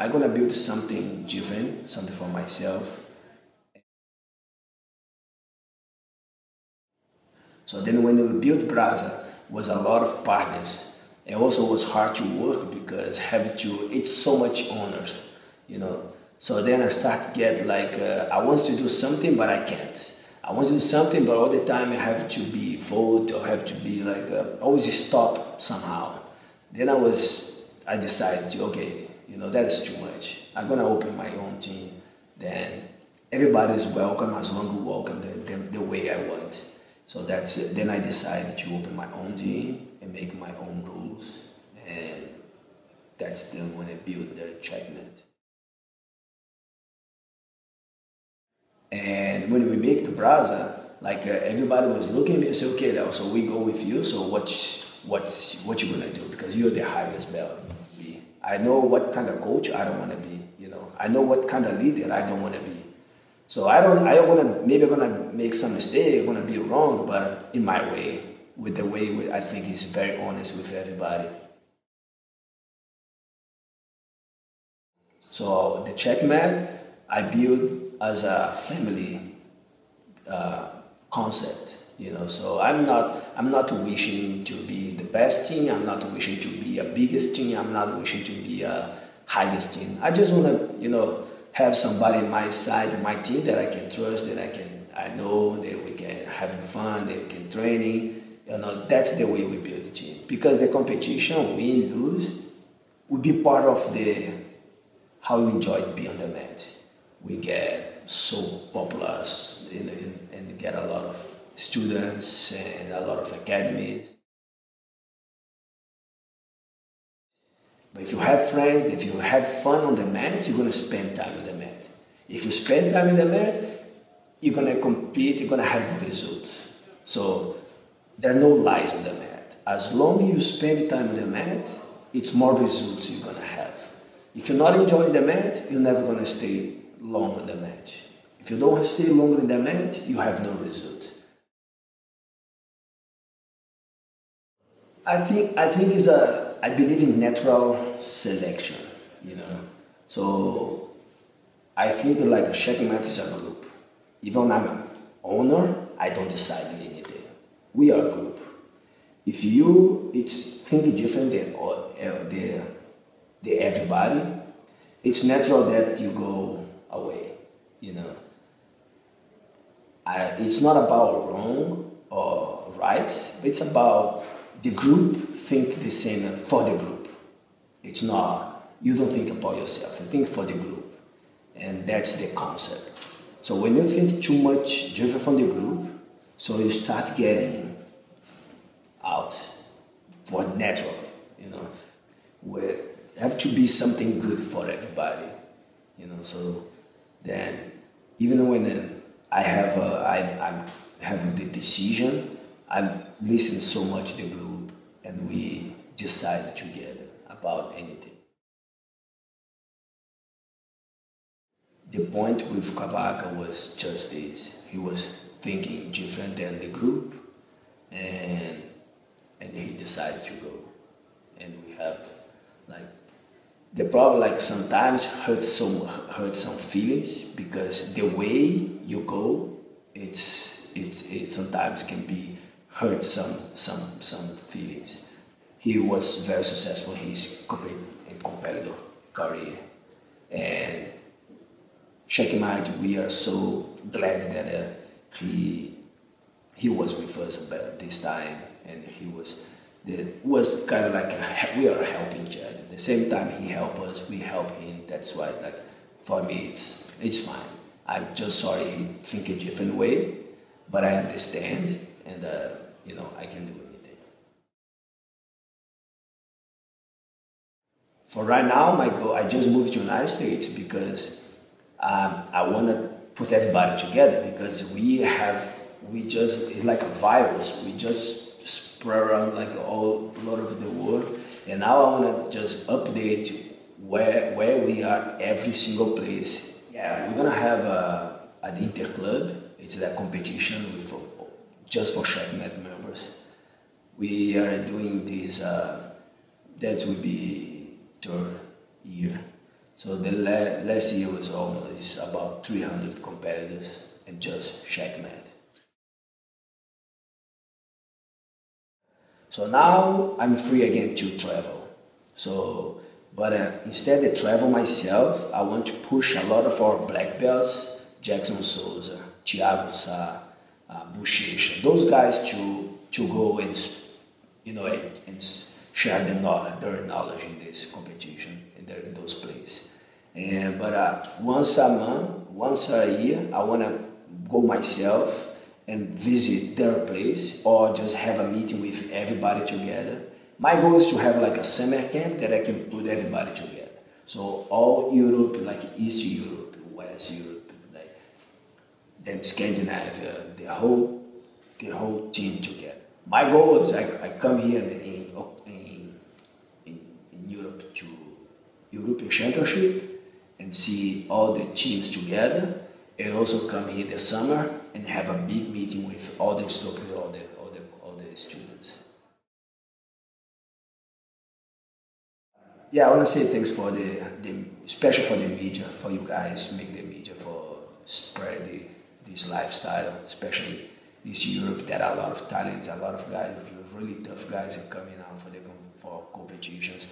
I'm gonna build something different, something for myself. So then when we built Brasa, was a lot of partners. It also was hard to work because have to, it's so much honors, you know. So then I start to get like, uh, I want to do something, but I can't. I want to do something, but all the time I have to be vote or have to be like, uh, always stop somehow. Then I was, I decided okay, you know, that is too much. I'm gonna open my own team. Then everybody is welcome as long as you welcome the, the, way I want. So that's it. Then I decided to open my own team and make my own rules. And that's then when I built the Checkmat. And when we make the brasa, like uh, everybody was looking at me and say, okay, so we go with you. So what, what, what you gonna do? Because you're the highest belt. I know what kind of coach I don't want to be. You know, I know what kind of leader I don't want to be. So I don't, I want to, maybe I'm going to make some mistake, I'm going to be wrong, but in my way, with the way I think he's very honest with everybody. So the Checkmat I built as a family uh, concept, you know. So I'm not I'm not wishing to be the best team. I'm not wishing to be a biggest team. I'm not wishing to be a highest team. I just want to you know have somebody in my side, my team that I can trust, that I can I know that we can having fun, that we can training. You know, that's the way we build the team. Because the competition, win, lose, will be part of the how you enjoy being on the mat. We get so popular in, in, and get a lot of students and a lot of academies. But if you have friends, if you have fun on the mat, you're gonna spend time on the mat. If you spend time on the mat, you're gonna compete, you're gonna have results. So there are no lies on the mat. As long as you spend time on the mat, it's more results you're gonna have. If you're not enjoying the mat, you're never gonna stay long on the mat. If you don't stay long on the mat, you have no result. I think I think it's a I believe in natural selection, you know. So I think like a Checkmat is a group. Even I'm an owner, I don't decide anything. We are a group. If you it's think different than all, uh, the, the everybody, it's natural that you go away, you know. I, it's not about wrong or right, it's about the group think the same for the group. It's not, you don't think about yourself, you think for the group. And that's the concept. So when you think too much different from the group, so you start getting out for natural, you know, where have to be something good for everybody, you know. So then, even when uh, I have a, I, I'm having the decision, I listen so much to the group, and we decide together about anything. The point with Cavaca was just this. He was thinking different than the group, and and he decided to go. And we have like the problem like sometimes hurts some hurt some feelings because the way you go it's it's it sometimes can be hurt some some some feelings. He was very successful in his competitor career, and Checkmat, we are so glad that uh, he he was with us about this time, and he was was kind of like a, we are helping each other. At the same time, he helped us, we help him. That's why, like for me, it's it's fine. I'm just sorry he think a different way, but I understand, and uh, you know I can do anything. For right now, my goal, I just moved to United States because um, I want to put everybody together because we have we just it's like a virus. We just spread around like all lot of the world, and now I want to just update where where we are every single place. Yeah, we're gonna have a, Inter Club. It's a competition with just for Checkmat members. We are doing this. Uh, that will be third year. So the la- last year was almost about 300 competitors and just Checkmat. So now I'm free again to travel. So, but uh, instead of travel myself, I want to push a lot of our black belts, Jackson Souza, Thiago Sá, uh, Buchecha, those guys to to go and you know and, and share their knowledge, their knowledge in this competition in, their, in those places. And but uh, once a month, once a year, I want to go myself and visit their place or just have a meeting with everybody together. My goal is to have like a summer camp that I can put everybody together. So all Europe, like East Europe, West Europe, then Scandinavia, the whole the whole team together. My goal is I, I come here in, in, in, in Europe to European Championship and see all the teams together and also come here this summer and have a big meeting with all the instructors, all the, all the, all the students. Yeah, I want to say thanks for the, the, especially for the media, for you guys, make the media for spread the, this lifestyle, especially this Europe. There are a lot of talent, a lot of guys, really tough guys are coming out for the for competitions